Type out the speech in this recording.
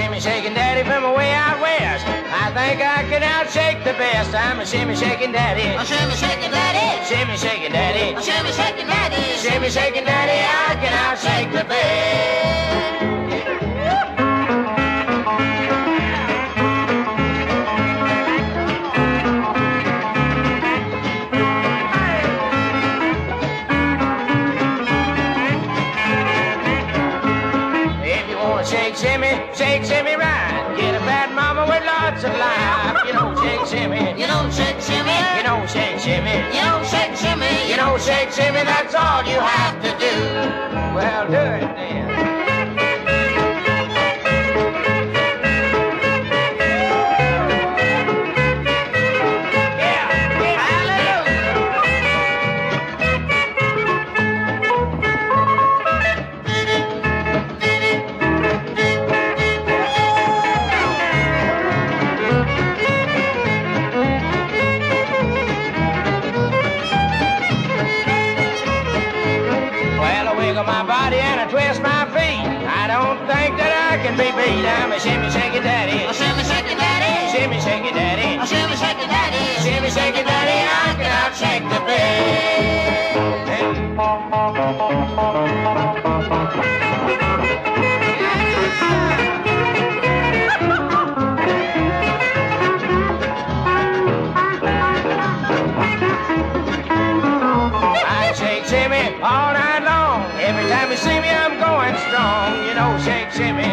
shimmy shaking daddy from way out west. I think I can outshake the best. I'm a shimmy shaking daddy. A shimmy shaking daddy. Shimmy shaking daddy. A shimmy shaking daddy. Shimmy shaking daddy. I can outshake the best. Wanna shake shimmy, shake shimmy right. Get a bad mama with lots of life. You know shake shimmy. You know shake shimmy. You know shake shimmy. You know shake shimmy. You know shake shimmy. That's all you wiggle my body and I twist my feet. I don't think that I can be beat. I'm a shimmy shaky daddy. see me, I'm going strong. You know, shake, shimmy.